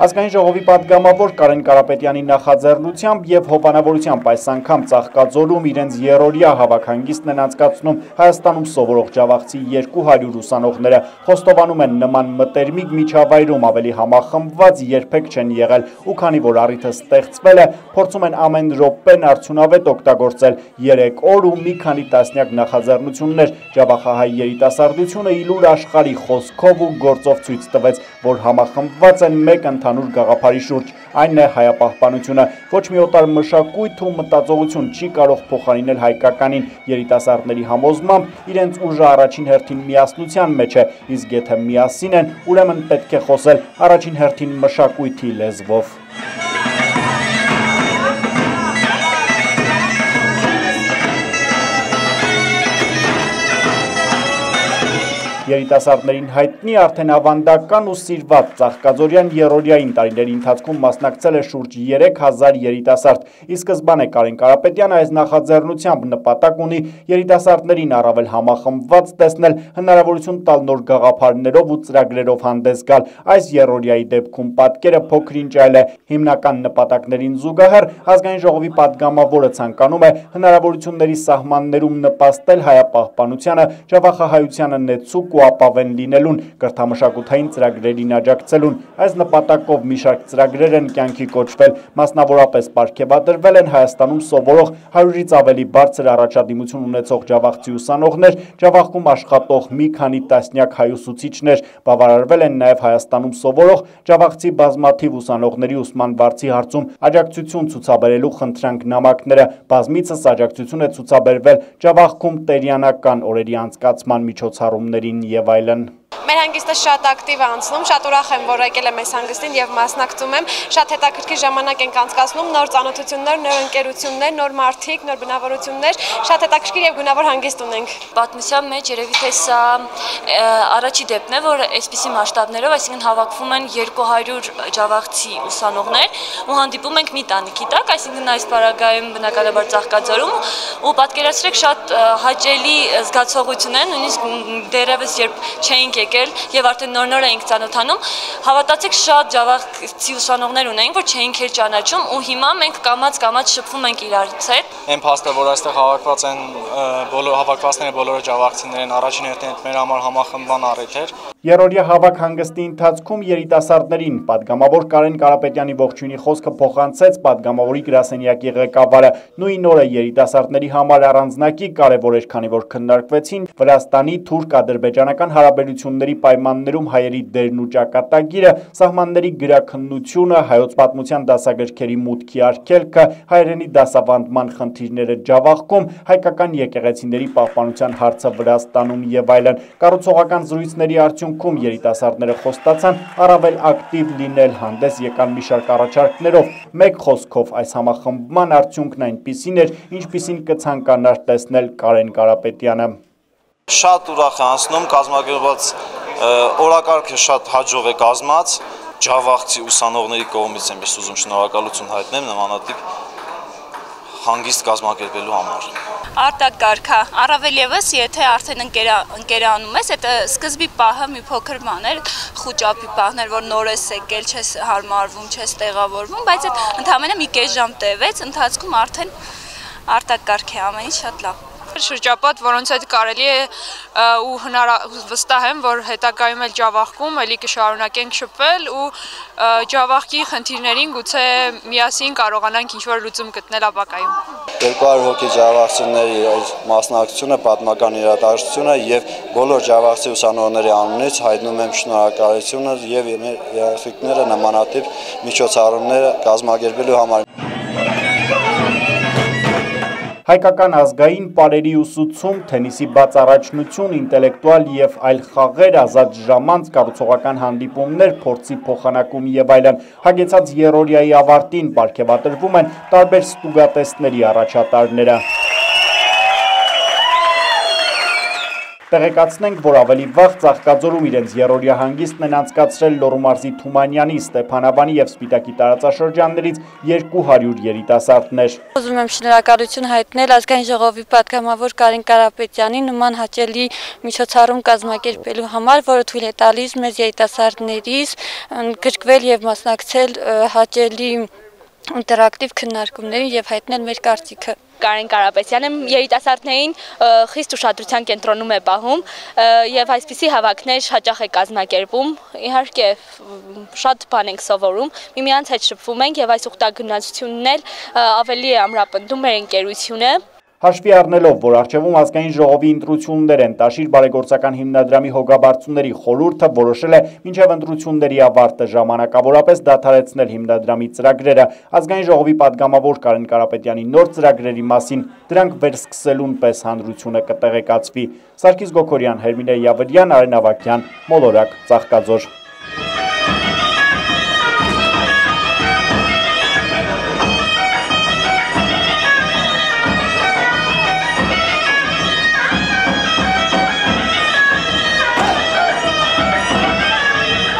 Ազգային ժողովի պատգամավոր Կարեն Կարապետյանի նախաձեռնությամբ եւ հովանավորությամբ այս անգամ Ծաղկաձորում իրենց երրորդյա հավաքհանգիստն են անցկացնում Հայաստանում սովորող ջավախցի 200 ուսանողները։ Խոստովանում են նման մտերմիկ միջավայրում ավելի համախմբված երբեք չեն եղել ու քանի որ առիթը ստեղծվել է, փորձում են ամեն րոպեն արդյունավետ օգտագործել 3 օր ու մի քանի տասնյակ նախաձեռնություններ ջավախահայ երիտասարդությունը իլուր աշխարհի խոսքով ու գործով ցույց տվեց, որ համախմբված են մեկ ընթ ընդհանուր գաղափարի շուրջ, այն է հայապահպանությունը։ Ոչ մի օտար մշակույթ ու մտածողություն չի կարող փոխարինել հայկականին երիտասարդների համոզմամբ իրենց ուժը առաջին հերթին միասնության մեջ է, իսկ եթե միասին են, ուրեմն պետք է խոսել առաջին հերթին մշակույթի լեզվով։ Երիտասարդներին հայտնի արդեն ավանդական ու սիրված ծաղկազորյան երորյային տարիների ընթացքում մասնակցել է շուրջ 3000 երիտասարդ, իսկ զբան է Կարեն Կարապետյան այս նախաձերնությամբ նպատակ ունի երիտասարդներին առավել համախմված տեսնել հնարավորություն տալ նոր գաղափարներով ու ծրագրերով հանդես գալ։ Այս երորյայի դեպքում պատկերը փոքրինչ այլ է հիմնական նպատակներին զուգահեռ ազգային ժողովի падգամավորը ցանկանում է հնարավորությունների սահմաններում նպաստել հայապահպանությանը, ճավախահայությանը նեցուկ ու ապավեն լինելուն, կրթամշակութային ծրագրերին աջակցելուն։ Այս նպատակով մի շարք ծրագրեր են կյանքի կոչվել, մասնավորապես պարգևատրվել են Հայաստանում սովորող 100-ից ավելի բարձր առաջադիմություն ունեցող ջավախցի ուսանողներ, ջավախքում աշխատող մի քանի տասնյակ հայ ուսուցիչներ, բավարարվել են նաև Հայաստանում սովորող ջավախցի բազմաթիվ ուսանողների ուսման վարձի հարցում աջակցություն ցուցաբերելու խնդրանք նամակները, բազմիցս աջակցություն է ցուցաբերվել ջավախքում տերյանական օրերի անցկացման միջոցառումներին եւ այլն։ Մեր հանգիստը շատ ակտիվ է անցնում, շատ ուրախ եմ, որ եկել եմ այս հանգստին եւ մասնակցում եմ։ Շատ հետաքրքիր ժամանակ ենք անցկացնում, նոր ծանոթություններ, նոր ընկերություններ, նոր մարդիկ, նոր բնավորություններ, շատ հետաքրքիր եւ գունավոր հանգիստ ունենք։ Պատմության մեջ երևի թե սա առաջի դեպքն է, որ այսպիսի մասշտաբներով, այսինքն հավաքվում են 200 ջավախցի ուսանողներ ու հանդիպում ենք մի տանիքի տակ, այսինքն այս պարագայում բնականաբար ծաղկաձորում ու պատկերացրեք շատ հաճելի զգացողություն է, նույնիսկ դերևս երբ չէինք եկել եկել եւ արդեն նոր-նոր էինք ճանոթանում, հավատացեք շատ ջավախցի ուսանողներ ունեին, որ չէինք էլ ճանաչում ու հիմա մենք կամած-կամած շփվում ենք իրարից հետ։ Այն փաստը, որ այստեղ հավաքված են բոլոր հավաքվածները բոլորը ջավախցիներ են, առաջին հերթին այդ մեր համար համախմբան առիթ էր։ Երորյա հավաք հանգստի ընթացքում երիտասարդներին падգամավոր Կարեն Կարապետյանի ողջունի խոսքը փոխանցեց падգամավորի գրասենյակի ղեկավարը։ Նույն օրը երիտասարդների համար առանձնակի կարևոր էր, քանի որ քննարկվեցին Վրաստանի թուրք-ադրբեջանական հարաբերությունների սահմանների պայմաններում հայերի դերն ու ճակատագիրը, սահմանների գրաքննությունը, հայոց պատմության դասագրքերի մուտքի արգելքը, հայերենի դասավանդման խնդիրները Ջավախքում, հայկական եկեղեցիների պահպանության հարցը Վրաստանում եւ այլն։ Կառուցողական զրույցների արդյունքում երիտասարդները խոստացան առավել ակտիվ լինել, հանդես եկան մի շարք առաջարկներով։ Մեկ խոսքով այս համախմբման արդյունքն այնպիսին էր, ինչպիսին կցանկանար տեսնել Կարեն Կարապետյանը շատ ուրախ է անցնում կազմակերպված օրակարգը շատ հաջող է կազմած, ջավախցի ուսանողների կողմից եմ ես ուզում շնորհակալություն հայտնեմ նմանատիպ հանգիստ կազմակերպելու համար արտակարգա առավել եւս եթե արդեն ընկերա ընկերանում ես այդ սկզբի պահը մի փոքր բան էր խոճապի պահն էր որ նոր ես եկել չես հարմարվում չես տեղավորվում բայց այդ ընդամենը մի կես ժամ տևեց ընթացքում արդեն արտակարգ է ամեն ինչ շատ լավ շրջապատ, որոնց հետ կարելի է ու վստահ եմ, որ հետագայում էլ ջավախքում էլի կշարունակենք շփվել ու ջավախքի խնդիրներին գուցե միասին կարողանանք ինչ-որ լուծում գտնել ապակայում։ 200 հոգի ջավախցիների մասնակցությունը, պատմական իրադարձությունը եւ բոլոր ջավախցի ուսանողների անունից հայտնում եմ շնորհակալությունը եւ երեխեքները նմանատիպ միջոցառումները կազմակերպելու համար։ Հայկական ազգային պարերի ուսուցում, թենիսի բաց առաջնություն, ինտելեկտուալ եւ այլ խաղեր, ազատ ժամանց, կառուցողական հանդիպումներ, փորձի փոխանակում եւ այլն։ Հագեցած երրորդյայի ավարտին ապարգևատրվում են տարբեր ստուգատեսների առաջատարները։ Տեղեկացնենք, որ ավելի վաղ Ծաղկաձորում իրենց երորյա հանգիստն են անցկացրել Լոռու մարզի Թումանյանի, Ստեփանավանի եւ Սպիտակի տարածաշրջաններից 200 երիտասարդներ։ Ուզում եմ շնորհակալություն հայտնել ազգային ժողովի պատգամավոր Կարեն Կարապետյանին նման հաճելի միջոցառում կազմակերպելու համար, որը թույլ է տալիս մեզ երիտասարդներից գրկվել եւ մասնակցել հաճելի ինտերակտիվ քննարկումներին եւ հայտնել մեր կարծիքը։ Կարեն Կարապետյանը երիտասարդներին խիստ ուշադրության կենտրոնում է պահում եւ այսպիսի հավաքներ հաճախ է կազմակերպում։ Իհարկե շատ բան ենք սովորում, միմյանց հետ շփվում ենք եւ այս ուխտագնացությունն էլ ավելի է ամրապնդում մեր ընկերությունը։ Հաշվի առնելով, որ արջևում ազգային ժողովի ընտրություններ են, տաշիր բարեգործական հիմնադրամի հոգաբարձունների խորուրդը որոշել է մինչև ընտրությունների ավարտը ժամանակավորապես դաթարեցնել հիմնադրամի ծրագրերը, ազգային ժողովի պատգամավոր Կարեն Կարապետյանի նոր ծրագրերի մասին դրանք վերսկսելուն պես հանրությունը կտեղեկացվի։ Սարգիս Գոքորյան, Հերմինե Յավրյան, Արեն Ավակյան, Մոլորակ, Ծաղկաձոր։